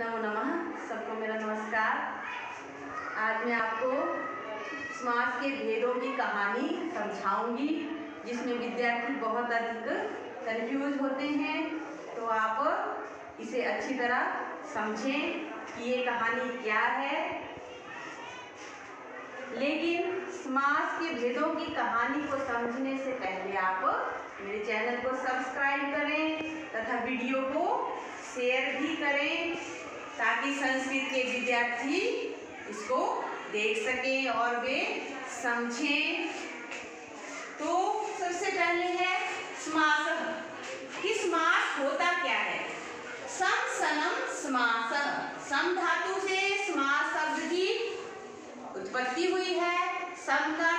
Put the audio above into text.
नमो, नमः, सबको मेरा नमस्कार। आज मैं आपको समाज के भेदों की कहानी समझाऊँगी, जिसमें विद्यार्थी बहुत अधिक कन्फ्यूज़ होते हैं। तो आप इसे अच्छी तरह समझें कि ये कहानी क्या है। लेकिन समाज के भेदों की कहानी को समझने से पहले आप मेरे चैनल को सब्सक्राइब करें तथा वीडियो को शेयर भी करें। ताकि संस्कृत के विद्यार्थी इसको देख सकें और वे समझें। तो सबसे पहले है समास। कि समास होता क्या है? सम सनम समास। सम धातु से समास शब्द की उत्पत्ति हुई है। सम का